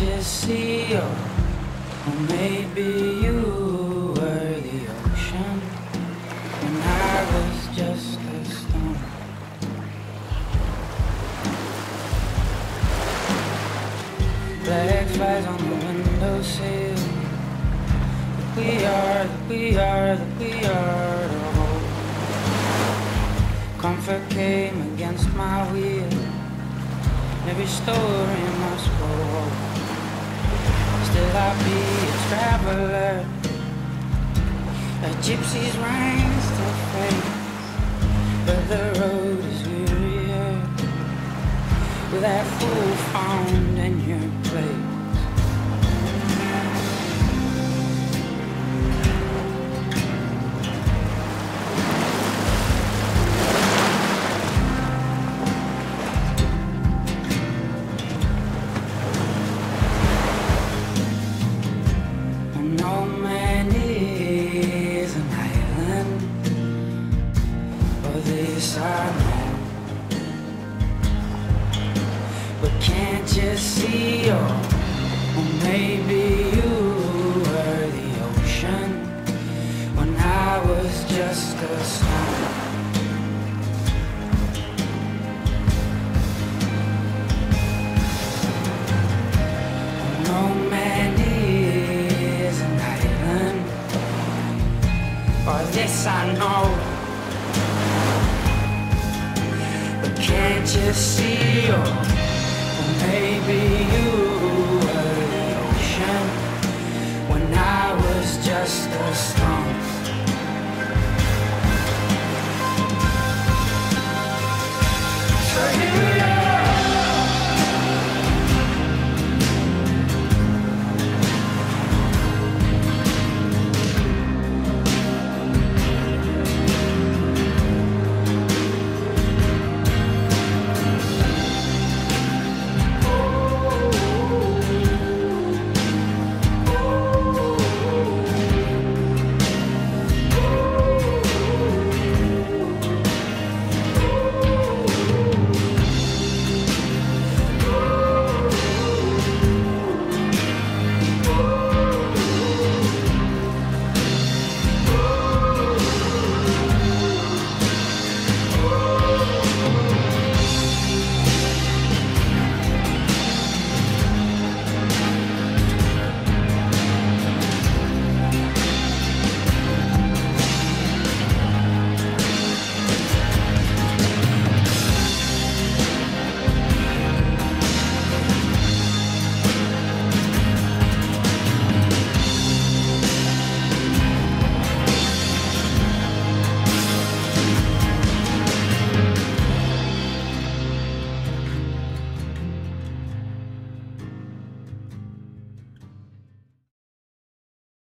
you see? Or, or maybe you were the ocean and I was just a stone. Black flies on the windowsill. That we are, that we are, that we are to hold. Comfort came against my will. Every story. Still I'll be a traveler. A gypsy's reins to face. But the road is wearier. With that fool found in your place. But can't you see, oh, or, or maybe you were the ocean when I was just a stone. No man is an island, or this I know. But can't you see, or, maybe you were the ocean when I was just a stone.